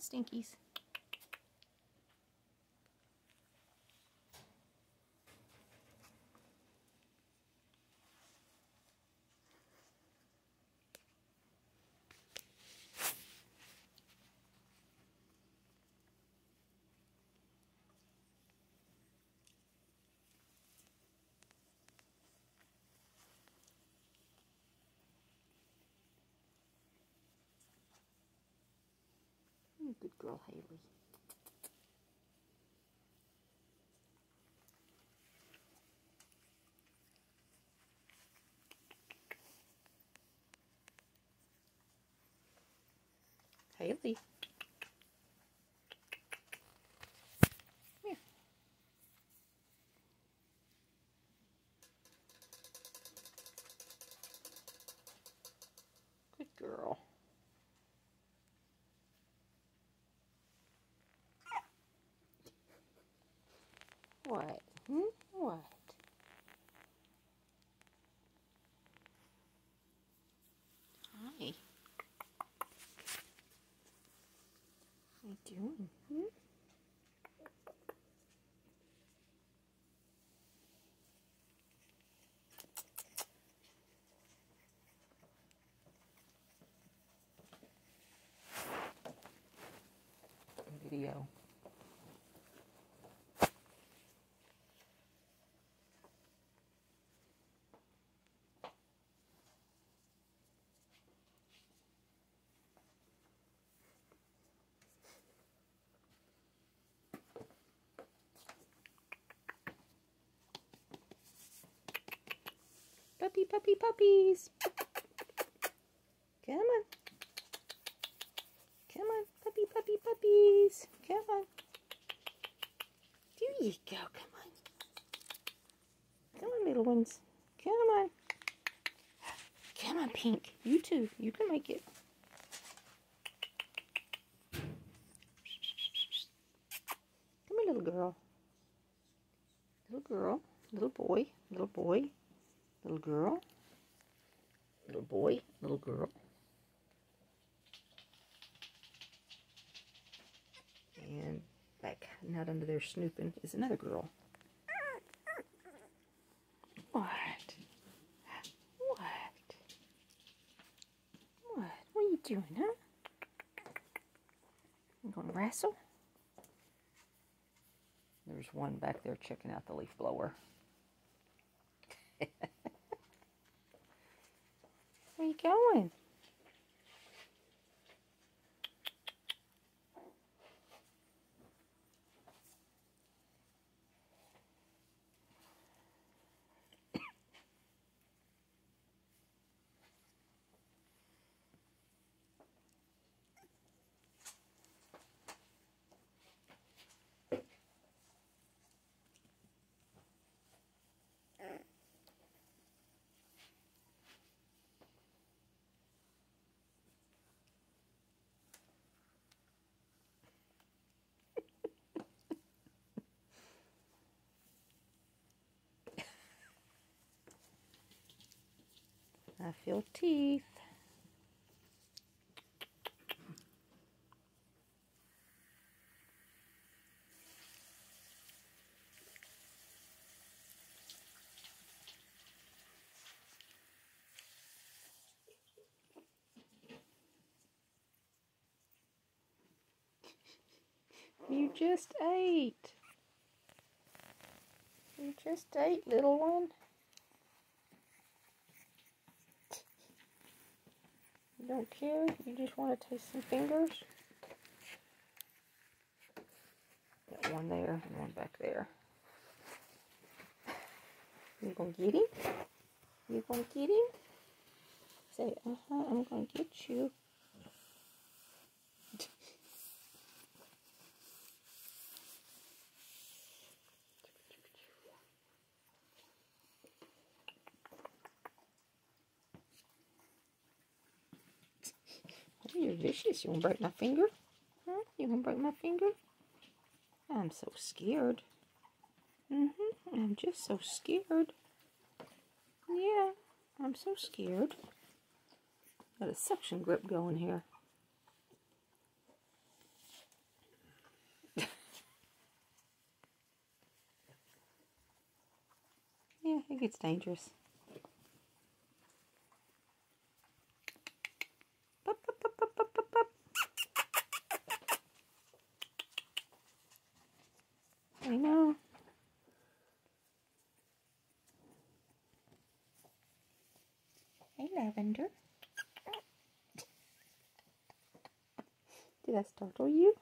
Stinkies. Good girl, Haley. Haley. Here. Good girl. What? Hmm? What? Hi. What are you doing? Hmm? Video. Puppy, puppy, puppies. Come on. Come on, puppy, puppy, puppies. Come on. There you go. Come on. Come on, little ones. Come on. Come on, Pink. You too. You can make it. Come here, little girl. Little girl. Little boy. Little boy. Little girl. Little boy. Little girl. And back, not under there snooping, is another girl. What? What? What? What are you doing, huh? You gonna wrestle? There's one back there checking out the leaf blower. You going? I feel teeth. You just ate. You just ate, little one. You don't care? You just want to taste some fingers? Got one there and one back there. You gonna get him? You gonna get him? Say, uh-huh, I'm gonna get you. you're vicious. You won't break my finger? Huh? You won't break my finger? I'm so scared. Mm-hmm. I'm just so scared. Yeah, I'm so scared. Got a suction grip going here. yeah, it gets dangerous. Did I startle you?